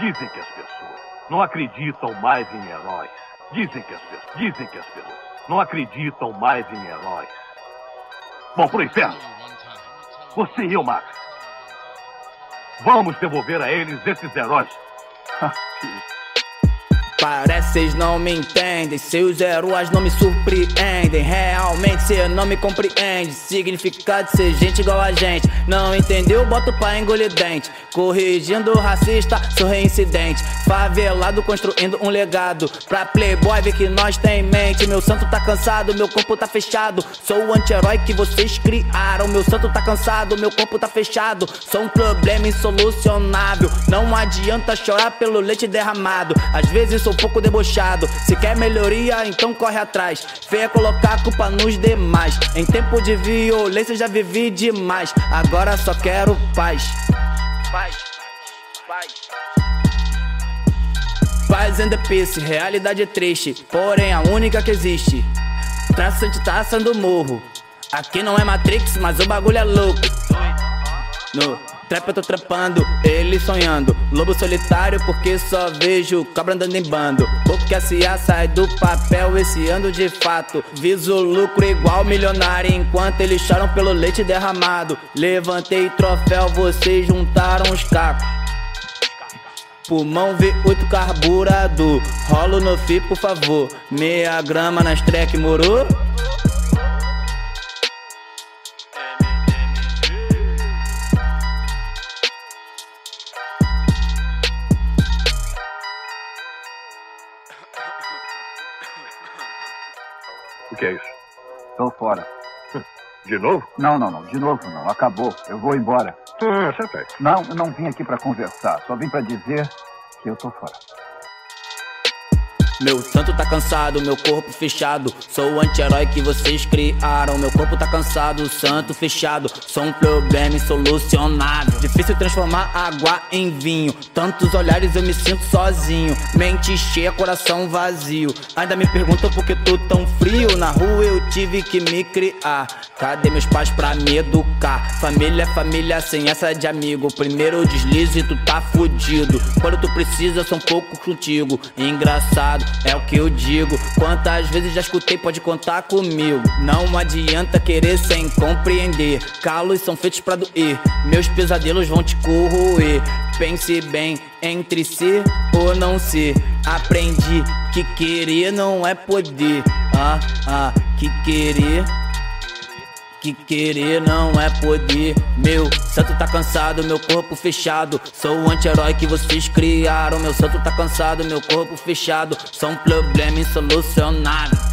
Dizem que as pessoas não acreditam mais em heróis. Dizem que as pessoas, dizem que as pessoas não acreditam mais em heróis. Bom, pro inferno. Você e eu, Max. Vamos devolver a eles esses heróis. Parece cês não me entendem, seus heróis não me surpreendem. Realmente cê não me compreende. Significado ser gente igual a gente. Não entendeu? Boto pra engolir dente. Corrigindo racista, sou reincidente. Favelado construindo um legado. Pra playboy ver que nós tem mente. Meu santo tá cansado, meu corpo tá fechado. Sou o anti-herói que vocês criaram. Meu santo tá cansado, meu corpo tá fechado. Sou um problema insolucionável. Não adianta chorar pelo leite derramado. Às vezes sou um pouco debochado. Se quer melhoria, então corre atrás. Feia colocar a culpa nos demais. Em tempo de violência já vivi demais. Agora só quero paz. Paz, paz. Paz and the peace, realidade é triste, porém a única que existe. Traçante tá assando morro. Aqui não é Matrix, mas o bagulho é louco. No trap eu tô trepando, ele sonhando. Lobo solitário porque só vejo cobra andando em bando. Porque a CIA sai do papel esse ano de fato. Viso lucro igual milionário enquanto eles choram pelo leite derramado. Levantei troféu, vocês juntaram os cacos. Pulmão V8 carburador. Rolo no FI, por favor. Meia grama nas track, morou? O que é isso? Tô fora. De novo? Não, não, não. De novo não. Acabou. Eu vou embora. Ah, você fez. Não, eu não vim aqui pra conversar. Só vim pra dizer que eu tô fora. Meu santo tá cansado, meu corpo fechado. Sou o anti-herói que vocês criaram. Meu corpo tá cansado, santo fechado. Sou um problema insolucionável. Difícil transformar água em vinho. Tantos olhares eu me sinto sozinho. Mente cheia, coração vazio. Ainda me perguntam por que tô tão frio. Na rua eu tive que me criar. Cadê meus pais pra me educar? Família, família sem essa de amigo. Primeiro deslize tu tá fudido. Quando tu precisa, são pouco contigo. Engraçado. É o que eu digo. Quantas vezes já escutei, pode contar comigo. Não adianta querer sem compreender. Calos são feitos pra doer. Meus pesadelos vão te corroer. Pense bem entre ser ou não ser. Aprendi que querer não é poder. Ah, ah, que querer. Que querer não é poder. Meu santo tá cansado, meu corpo fechado. Sou o anti-herói que vocês criaram. Meu santo tá cansado, meu corpo fechado. Sou um problema insolucionável.